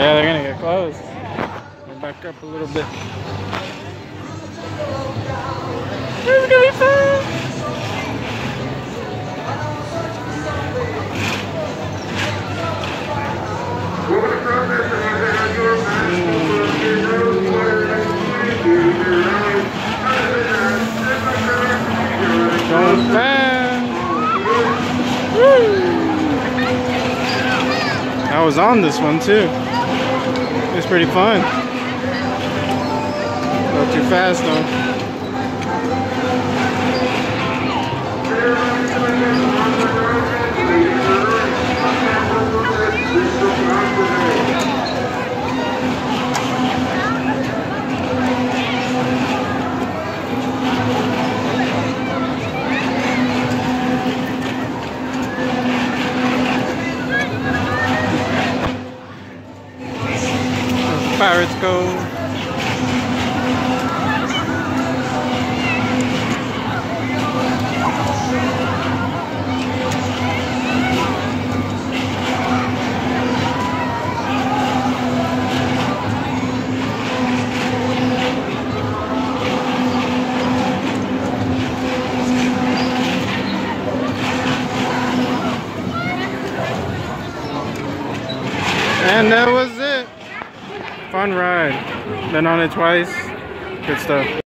yeah, they're gonna get close. We'll back up a little bit. I was on this one too. It was pretty fun. Not too fast though. Pirates go. And that was. Fun ride. Been on it twice. Good stuff.